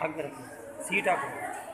हाँ सीट आप